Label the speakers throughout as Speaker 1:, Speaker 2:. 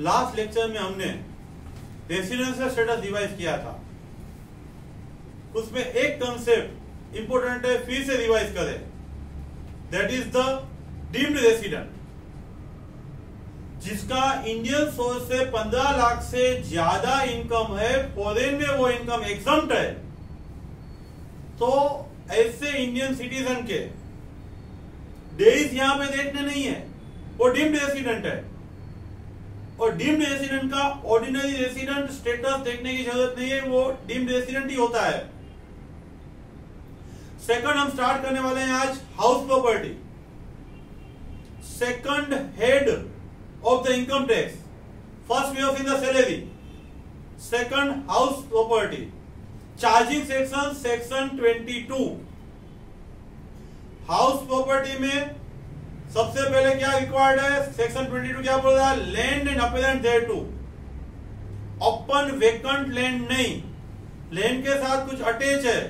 Speaker 1: Last lecture में हमने residential status revise किया था। उसमें एक कंसेप्ट इंपोर्टेंट है, फिर से रिवाइज करें। That is the deemed resident जिसका इंडियन सोर्स से 15 लाख से ज़्यादा इनकम है फॉरेन में वो इनकम एग्जम्प्ट है। तो ऐसे इंडियन सिटीजन के डेज़ यहाँ पे देखने नहीं है। वो डीम्ड रेसिडेंट है। और डीम्ड रेसिडेंट का ऑर्डिनरी रेसिडेंट स्टेटस देखने की ज़रूरत नहीं है, वो डीम्ड रेसिडेंट ही होता है। सेकंड हम स्टार्ट करने वाले हैं आज house property second head of the income tax first way of in the salary second house property charging section section 22 house property में सबसे पहले क्या रिक्वायर्ड है? सेक्शन 22 क्या बोल रहा है? Land and appurtenant thereto open vacant land नहीं. लैंड के साथ कुछ अटैच है.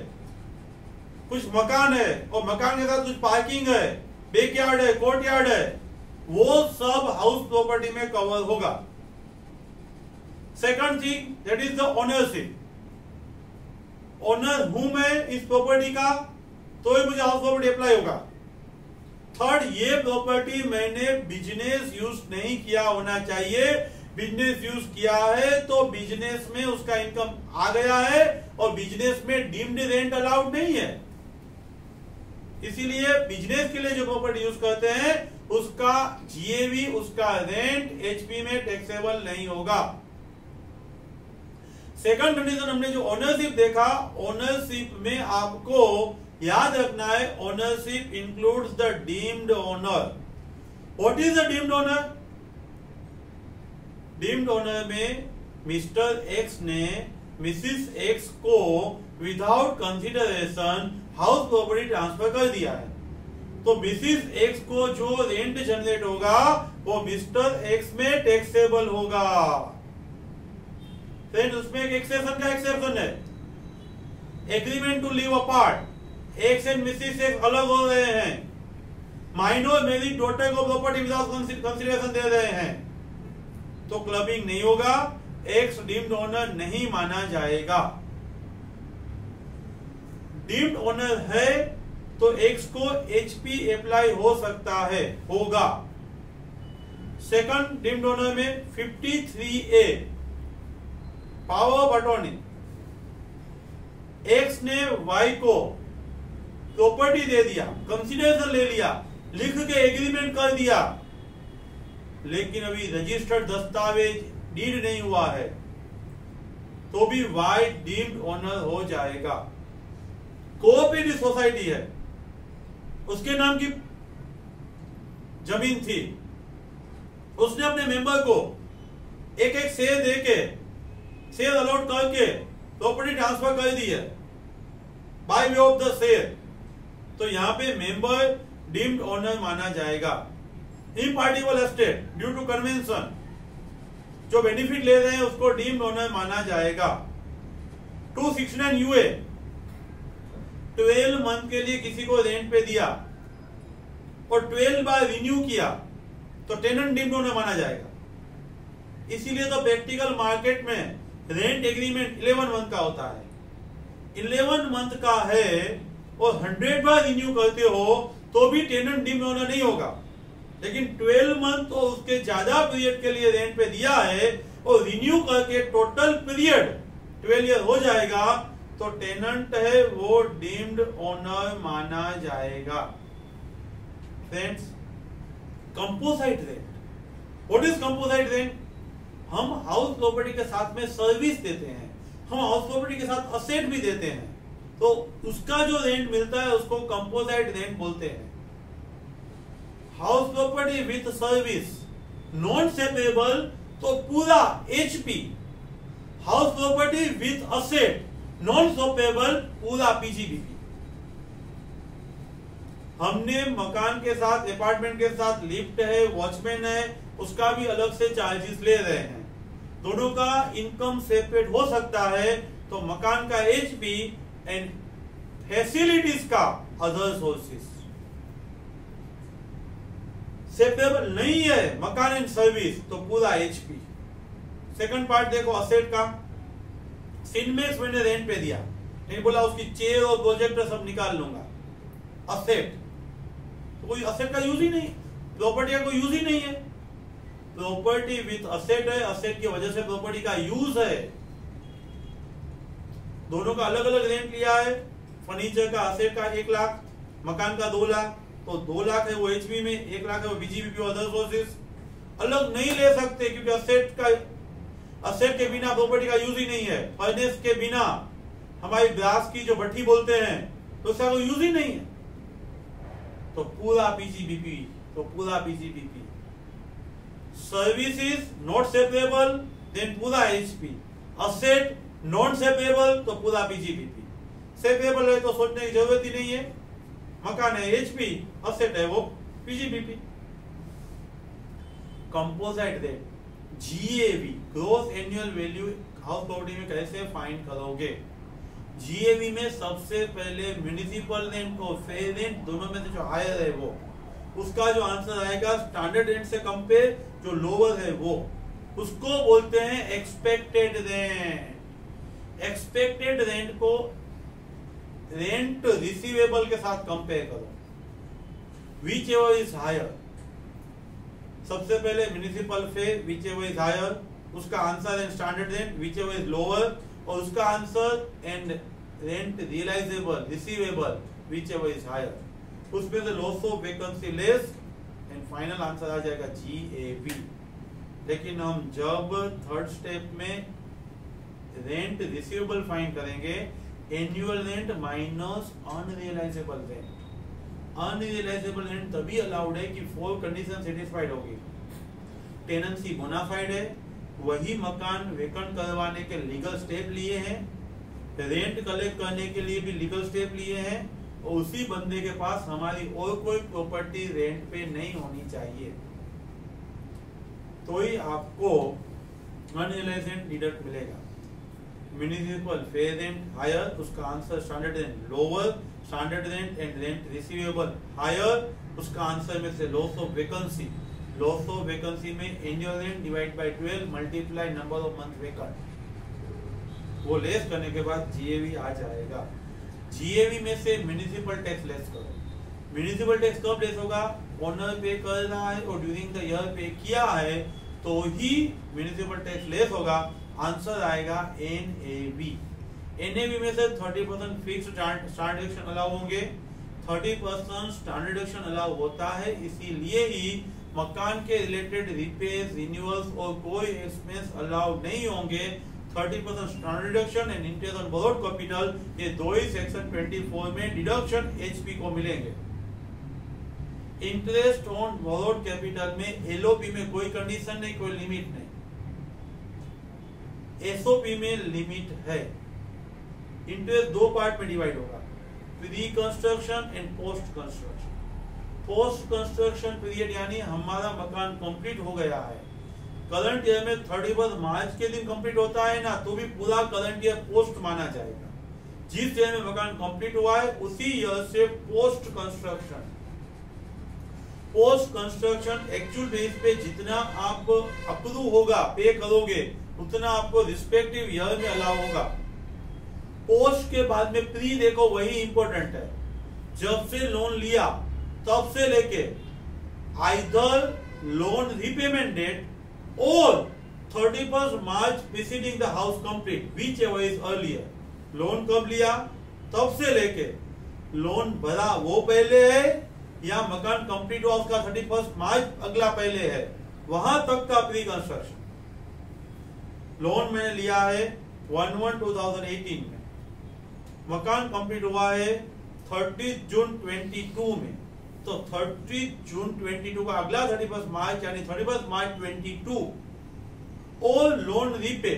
Speaker 1: कुछ मकान है. और मकान के साथ कुछ पार्किंग है. बैकयार्ड है कोर्टयार्ड है. वो सब हाउस प्रॉपर्टी में कवर होगा. Second thing that is the ownership owner हूँ मैं इस प्रॉपर्टी का? तो ही मुझे हाउस प्रॉपर्टी अप्लाई होगा. थर्ड, ये प्रॉपर्टी मैंने बिज़नेस यूज़ नहीं किया होना चाहिए। बिज़नेस यूज़ किया है तो बिज़नेस में उसका इनकम आ गया है और बिज़नेस में डीम्ड रेंट अलाउड नहीं है। इसीलिए बिज़नेस के लिए जो प्रॉपर्टी यूज़ करते हैं, उसका जीएवी उसका रेंट एचपी में टैक्सेबल नहीं होगा। सेकंड कंडीशन हमने जो ओनरशिप देखा ओनरशिप में आपको याद रखना है ownership includes the deemed owner what is the deemed owner deemed owner में मिस्टर एक्स ने मिसिस एक्स को without consideration house property transfer कर दिया है। तो मिसिस एक्स को जो रेंट जनरेट होगा, वो मिस्टर एक्स में टैक्सेबल होगा। फ्रेंड उसमें एक एक्सेप्शन का एक्सेप्शन है। Agreement to live apart x and Mrs x अलग हो रहे हैं। माइनर मेरी डॉटर को प्रॉपर्टी विदाउट कंसिडरेशन दे रहे हैं। तो क्लबिंग नहीं होगा एक्स डीम्ड ओनर नहीं माना जाएगा। डीम्ड ओनर है तो एक्स को एचपी अप्लाई हो सकता है, होगा। सेकंड डीम्ड ओनर में 53 ए पावर अटॉर्नी एक्स ने वाई को प्रॉपर्टी दे दिया कंसिडरेशन ले लिया, लिख के एग्रीमेंट कर दिया। लेकिन अभी रजिस्टर्ड दस्तावेज़ डीड नहीं हुआ है तो भी वाई डीम्ड ओनर हो जाएगा। कोऑपरेटिव सोसाइटी है। उसके नाम की ज़मीन थी। उसने अपने मेंबर को एक एक शेयर दे के शेयर अलॉट करके प्रॉपर्टी ट्रांसफ़र कर दी है। By way of the share तो यहाँ पे मेंबर डीम्ड ओनर माना जाएगा। Impartible estate due to convention जो बेनिफिट ले रहे हैं, उसको डीम्ड ओनर माना जाएगा। Two six nine UA twelve month के लिए किसी को रेंट पे दिया। और ट्वेल्व बार रिन्यू किया तो टेनेंट डीम्ड ओनर माना जाएगा। इसीलिए तो प्रैक्टिकल मार्केट में रेंट एग्रीमेंट इलेवन मंथ का होता है। इलेवन मंथ का है और हंड्रेड बार रिन्यू करते हो तो भी टेनेंट डीम्ड ओनर नहीं होगा। लेकिन 12 मंथ तो उसके ज़्यादा पीरियड के लिए रेंट पे दिया है, और रिन्यू करके टोटल पीरियड 12 ईयर हो जाएगा तो टेनेंट है वो डीम्ड ओनर माना जाएगा। Friends composite rent what is composite rent हम हाउस प्रॉपर्टी के साथ में सर्विस देते हैं। हम हाउस प्रॉपर्टी के साथ असेट भी देते हैं। तो उसका जो रेंट मिलता है, उसको कंपोजाइट रेंट बोलते हैं। House property with service non separable तो पूरा HP house property with asset non separable पूरा पीजीबीपी हमने मकान के साथ अपार्टमेंट के साथ लिफ्ट है वॉचमैन है, उसका भी अलग से चार्जेस ले रहे हैं। दोनों का इनकम सेपरेट हो सकता है तो मकान का एचपी एंड फैसिलिटीज़ का अदर सोर्सेस सेपेबल नहीं है, मकान एंड सर्विस तो पूरा एचपी सेकंड पार्ट देखो असेट का. सिनमेक्स मैंने रेंट पे दिया. नहीं बोला उसकी चेयर और प्रोजेक्टर सब निकाल लूँगा. असेट तो कोई असेट का यूज़ ही नहीं. प्रॉपर्टी का कोई यूज़ ही नहीं है. प्रॉपर्टी विथ असेट है असेट की वजह से प्रॉपर्टी का यूज़ है. दोनों का अलग अलग रेंट लिया है। फर्नीचर का असेट का एक लाख, मकान का दो लाख तो दो लाख है वो एचपी में, एक लाख है वो बीजीबीपी अदर सोर्सेस अलग नहीं ले सकते क्योंकि असेट का असेट के बिना प्रॉपर्टी का यूज़ ही नहीं है। फर्नेस के बिना। हमारी ग्लास की जो भट्टी बोलते हैं तो उसका कोई यूज़ ही नहीं है। तो पूरा पीजीबीपी तो पूरा PGBP service is not separable then पूरा एचपी असेट नॉन सेपरेबल तो पूरा पीजीबीपी सेपरेबल है तो सोचने की ज़रूरत ही नहीं है। मकान है एचपी असेट है वो PGBP composite rate GAV gross annual value house property में कैसे फाइंड करोगे? जीएवी में सबसे पहले म्यूनिसिपल रेंट को फेयर रेंट दोनों में से जो हायर है वो, उसका जो आंसर आएगा स्टैंडर्ड रेंट से कंपेयर जो लोअर है वो, उसको बोलते हैं एक्सपेक्टेड रेंट एक्सपेक्टेड रेंट को रेंट रिसीवेबल के साथ कंपेयर करो। विच एवर इज़ हायर सबसे पहले म्यूनिसिपल फे विच एवर इज़ हायर उसका answer and standard rent whichever is lower और उसका answer and rent realisable receivable whichever is higher उसमें से loss of vacancy less and final answer आ जाएगा G A B लेकिन हम जब थर्ड स्टेप में रेंट रिसीवेबल फाइंड करेंगे annual rent minus unrealisable rent unrealisable rent तभी अलाउड है कि फोर कंडीशन सेटिस्फाइड होगी। टेनेंसी बोनाफाइड है, वही मकान वेकंट करवाने के लीगल स्टेप लिए हैं रेंट कलेक्ट करने के लिए भी लीगल स्टेप लिए हैं, और उसी बंदे के पास हमारी और कोई प्रॉपर्टी रेंट पे नहीं होनी चाहिए। तो ही आपको अनरियलाइज डिडक्ट मिलेगा। म्यूनिसिपल फेयर रेंट हायर उसका answer standard rent lower standard rent and rent receivable higher उसका आंसर में से loss of vacancy loss of vacancy में annual rent divide by 12 multiply number of month vacant वो less करने के बाद GAV आ जाएगा. जीएवी में से म्यूनिसिपल टैक्स लेस करो. म्यूनिसिपल टैक्स कब लेस होगा? ओनर पे कर रहा है और ड्यूरिंग द ईयर पे किया है तो ही म्यूनिसिपल टैक्स लेस होगा. आंसर आएगा N A B N A B में से thirty percent fix deduction allow होंगे. थर्टी परसेंट डिडक्शन अलाउ होता है. इसीलिए ही मकान के रिलेटेड रिपेयर रिन्यूअल्स और कोई एक्सपेंस अलाउ नहीं होंगे. 30 percent standard deduction and interest on borrowed capital ये दो ही सेक्शन 24 में डिडक्शन एचपी को मिलेंगे. इंटरेस्ट ऑन बोरोड कैपिटल में एलओपी में कोई कंडीशन नहीं, कोई लिमिट नहीं. एसओपी में लिमिट है। इंटरेस्ट दो पार्ट में डिवाइड होगा। Pre construction and post construction post construction period यानी हमारा मकान कंप्लीट हो गया है। करंट ईयर में थर्टी फ़र्स्ट मार्च के दिन कंप्लीट होता है ना तो भी पूरा करंट ईयर पोस्ट माना जाएगा। जिस ईयर में मकान कंप्लीट हुआ है, उसी ईयर से post construction post construction actual base पे जितना आप अप्रूव होगा पे करोगे उतना आपको रिस्पेक्टिव ईयर में अलाउ होगा। पोस्ट के बाद में प्री देखो, वही इंपॉर्टेंट है। जब से लोन लिया, तब से लेके आइदर लोन रिपेमेंट डेट और thirty first March preceding the house complete whichever is earlier loan कब लिया, तब से लेके लोन भरा, वो पहले है या मकान कंप्लीट हुआ, उसका थर्टी फ़र्स्ट मार्च अगला पहले है। वहाँ तक का प्री कंस्ट्रक्शन लोन मैंने लिया है one one two thousand eighteen में। मकान कंप्लीट हुआ है थर्टी जून ट्वेंटी टू में। तो थर्टी जून ट्वेंटी टू का अगला थर्टी फ़र्स्ट मार्च, यानी thirty first March twenty two और लोन रीपे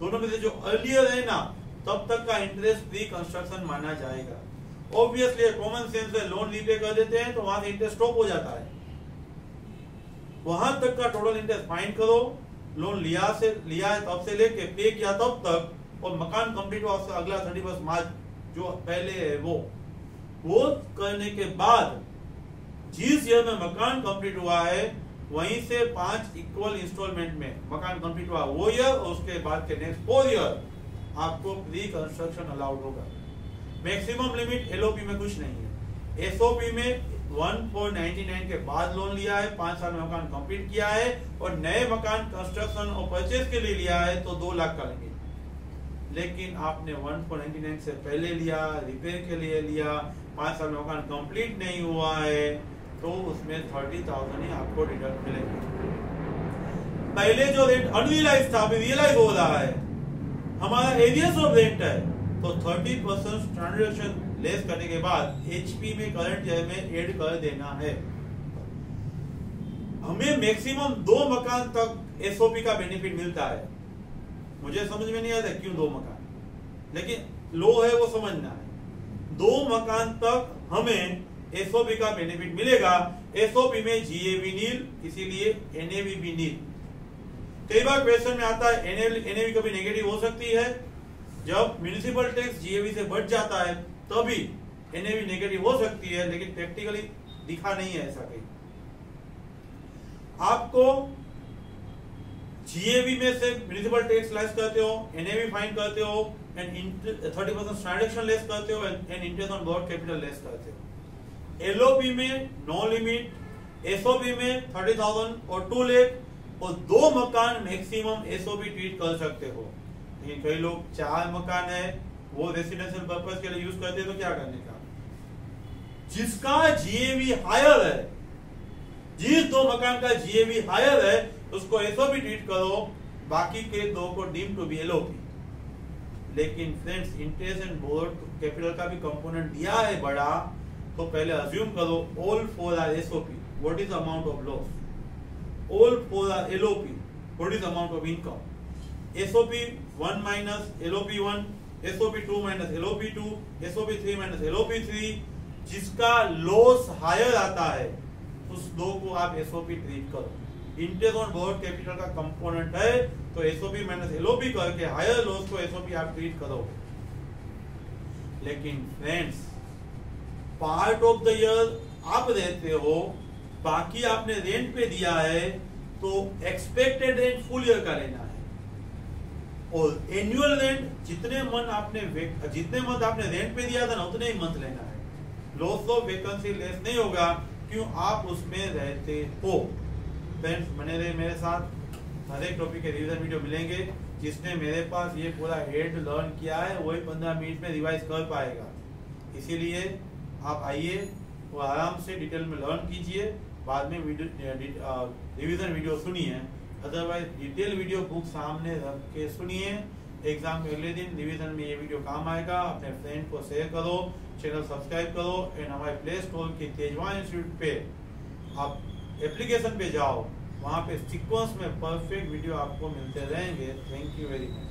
Speaker 1: दोनों में से जो अर्लियर है ना, तब तक का इंटरेस्ट प्री कंस्ट्रक्शन माना जाएगा। ऑब्वियसली कॉमन सेंस से लोन रीपे कर देते हैं तो वहाँ से इंटरेस्ट स्टॉप हो जाता है। वहाँ तक का टोटल इंटरेस्ट फाइन करो लोन लिया से, लिया है तब से लेके पे किया तब तक, और मकान कंप्लीट हुआ उसका अगला थर्टी फ़र्स्ट मार्च, जो पहले है वो। वो करने के बाद, जिस ईयर में मकान कंप्लीट हुआ है, वहीं से पाँच इक्वल इंस्टॉलमेंट में मकान कंप्लीट हुआ वो ईयर और उसके बाद के नेक्स्ट फोर ईयर आपको प्री कंस्ट्रक्शन अलाउड होगा मैक्सिमम लिमिट एलओपी में कुछ नहीं है। एसओपी में वन फोर नाइनटी नाइन के बाद लोन लिया है, पाँच साल में मकान कंप्लीट किया है और नए मकान कंस्ट्रक्शन और परचेज के लिए लिया है तो दो लाख का लेंगे लेकिन आपने वन फोर नाइनटी नाइन से पहले लिया रिपेयर के लिए लिया, पाँच साल में मकान कंप्लीट नहीं हुआ है तो उसमें थर्टी थाउज़ेंड ही आपको रिटर्न मिलेगा। पहले जो रेट अनरियलाइज था, अभी रियलाइज़ हो रहा है। हमारा एरियस ऑफ़ रेंट है तो थर्टी परसेंट ट्रांजेक्शन लेस करने के बाद एचपी में करंट में ऐड कर देना है। हमें मैक्सिमम दो मकान तक एसओपी का बेनिफिट मिलता है। मुझे समझ में नहीं आता क्यों दो मकान? लेकिन लो है वो समझना है। दो मकान तक हमें एसओपी का बेनिफिट मिलेगा। एसओपी में जीए जीएवी नील इसीलिए एनएवी भी नील कई बार क्वेश्चन में आता है एनएवी कभी नेगेटिव हो सकती है। जब म्यूनिसिपल टैक्स जीएवी से बढ़ जाता है तभी एनएवी नेगेटिव हो सकती है, लेकिन प्रैक्टिकली दिखा नहीं है ऐसा कहीं। आपको जीएवी में से म्यूनिसिपल टैक्स लेस करते हो एनएवी फाइन करते हो and thirty percent transaction less करते हो and interest on board capital less करते हो। एलओपी में नो लिमिट एसओपी में थर्टी थाउज़ेंड और टू लेख और दो मकान मैक्सिमम एसओपी ट्रीट कर सकते हो। लेकिन कई लोग चार मकान है वो रेसिडेंशियल पर्पज के लिए यूज़ करते हैं तो क्या करने का? जिसका जीएवी हायर है, जिस दो मकान का जीएवी हायर है, उसको एसओपी ट्रीट करो, बाकी के दो को डीम टू बी एलओपी लेकिन friends interest and board capital का भी कंपोनेंट दिया है बड़ा तो पहले अज्यूम करो all four are SOP what is amount of loss all four are LOP what is amount of income SOP one minus LOP one SOP two minus LOP two SOP three minus LOP three जिसका loss higher आता है, उस दो को आप SOP treat करो। On board capital का component है तो एसओपी माइनस एलओपी करके हायर लॉस को एसओपी आप ट्रीट करो लेकिन friends part of the year आप रहते हो, बाकी आपने रेंट पे दिया है तो एक्सपेक्टेड रेंट फुल ईयर का लेना है। और एनुअल रेंट जितने मंथ आपने जितने मंथ आपने रेंट पे दिया था ना, उतने ही मंथ लेना है। लॉस ऑफ़ वैकेंसी लेस नहीं होगा, क्यों आप उसमें रहते हो। फ्रेंड्स बने रहे मेरे साथ। हर एक टॉपिक के रिवीजन वीडियो मिलेंगे। जिसने मेरे पास ये पूरा हेड लर्न किया है, वही पंद्रह मिनट में रिवाइज कर पाएगा। इसीलिए आप आइए वो आराम से डिटेल में लर्न कीजिए। बाद में रिवीजन वीडियो सुनिए। अदरवाइज़ डिटेल वीडियो बुक सामने रख के सुनिए। एग्ज़ाम के अगले दिन रिविजन में ये वीडियो काम आएगा। अपने फ्रेंड को शेयर करो चैनल सब्सक्राइब करो एंड हमारे प्ले स्टोर के तेजवान इंस्टीट्यूट पे आप एप्लीकेशन पे जाओ। वहाँ पे सिक्वेंस में परफेक्ट वीडियो आपको मिलते रहेंगे। Thank you very much